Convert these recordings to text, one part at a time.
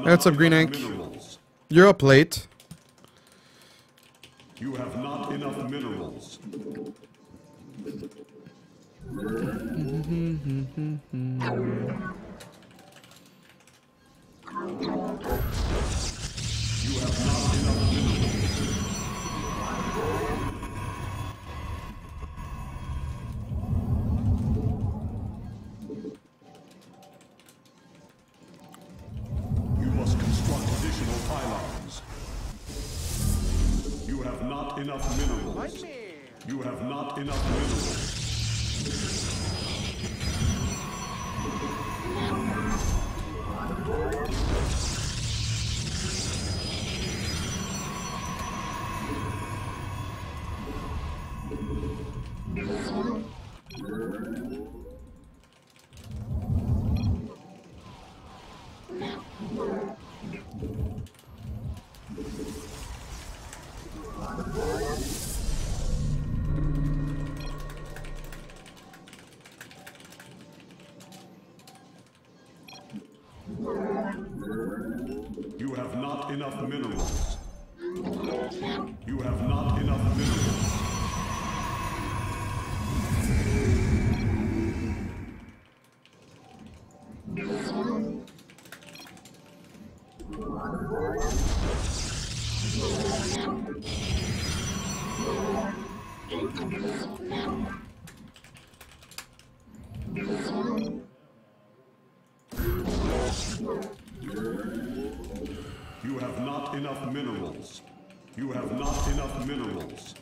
What's up, Green Ink? You're up late. You have not enough minerals. You have not enough minerals. You enough minerals. You have not enough minerals.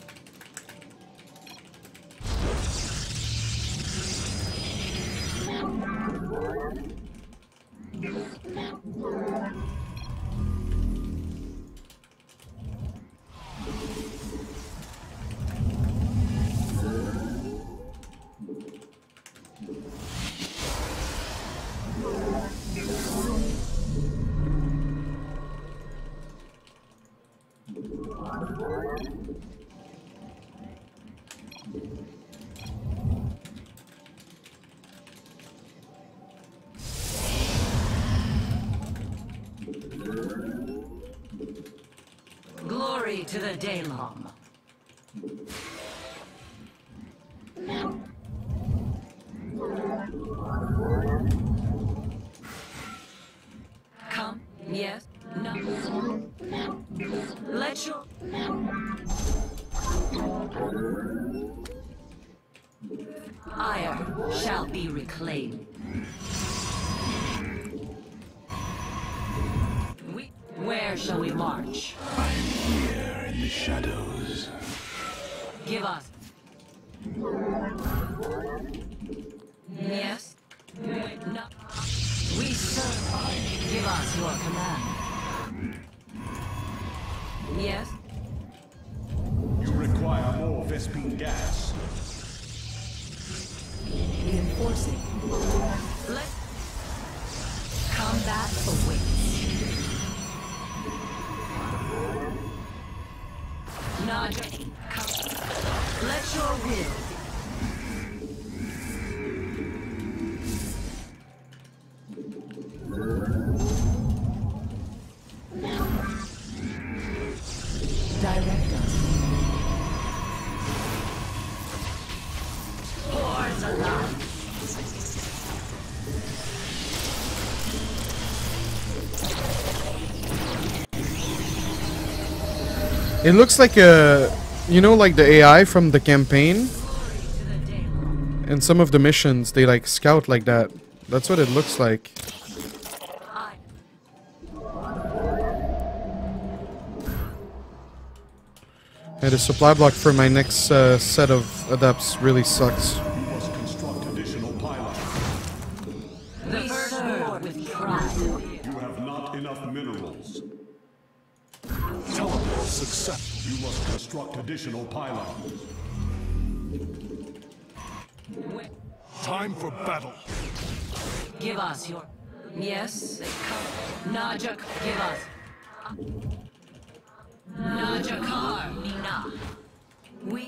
Glory to the Daelaam. Come, yes, no. Let your ire shall be reclaimed. Shadows. Give us. Yes. No. We serve. Give us your command. Yes. It looks like a, you know, like the AI from the campaign. In some of the missions, they like scout like that. That's what it looks like. I Yeah, the supply block for my next uh, set of adepts really sucks. You must construct additional pylons. we serve with pride. You have not enough minerals. Success. You must construct additional pylons. Time for battle. Give us your. Yes, come. Najak, give us. Najakar, Nina. We.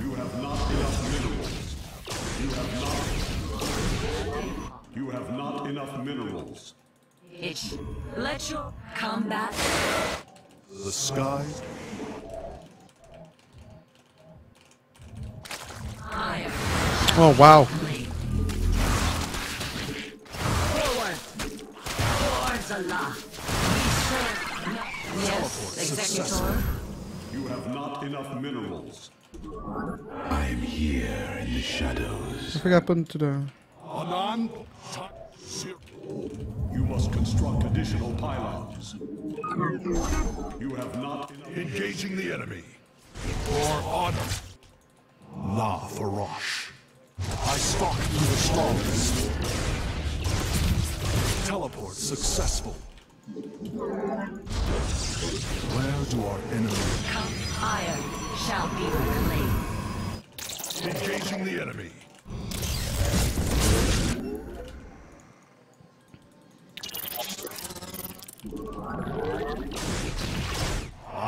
You have not enough minerals. You have not. You have not enough minerals. It's let your combat. The sky Oh wow. Forward. Towards Allah. We serve. No. Yes, Executor. You have not enough minerals. I am here in the shadows. I forgot put into the. Anan. Ta- Zir- You must construct additional pylons. You have not. Engaging the enemy. For honor. La Farosh. I stalk through the strongest. Teleport successful. Where do our enemies? Come iron shall be reclaimed. Engaging the enemy.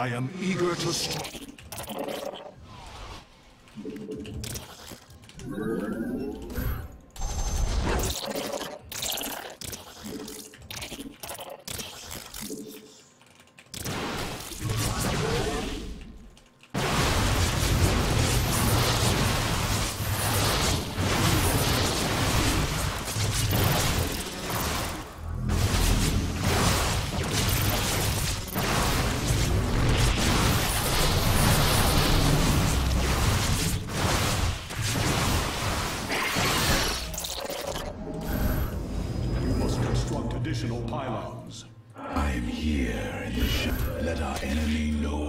I am eager to enemy know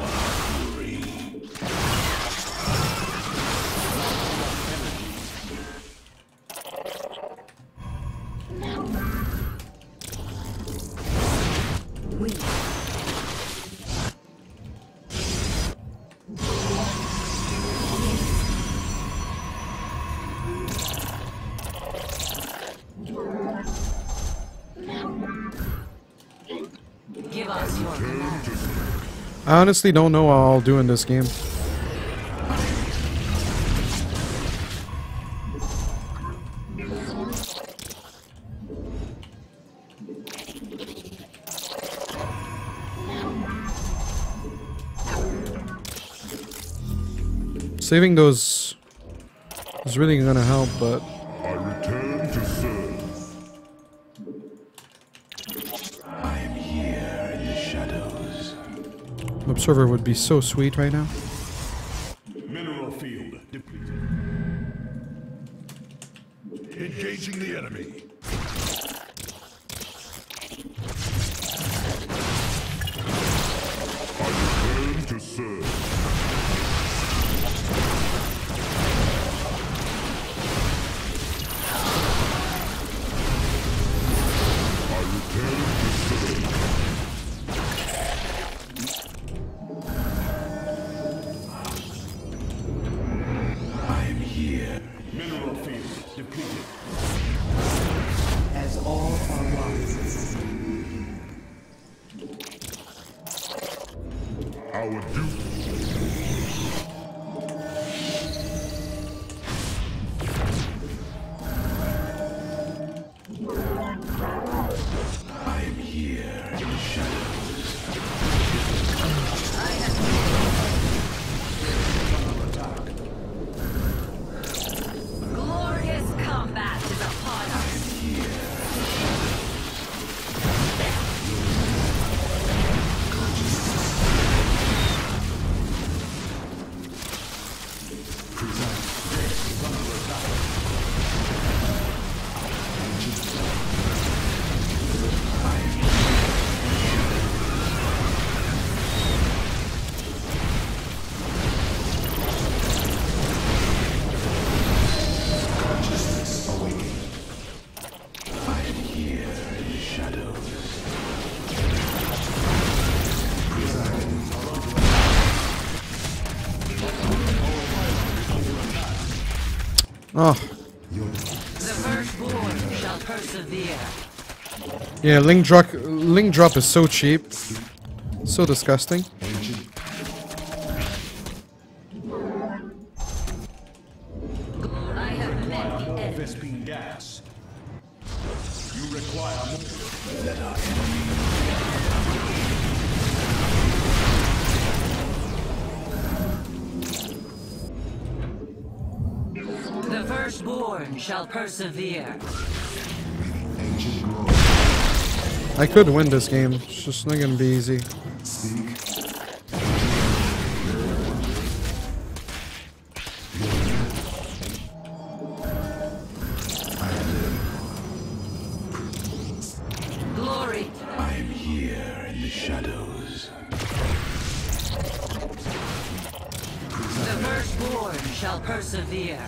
honestly don't know how I'll do in this game. Saving those is really gonna help, but Observer would be so sweet right now. Our duty. Oh, yeah, ling drop, ling drop is so cheap, so disgusting. Firstborn shall persevere. I could win this game. It's just not gonna be easy. Glory. I am here in the shadows. The firstborn shall persevere.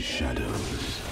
Shadows.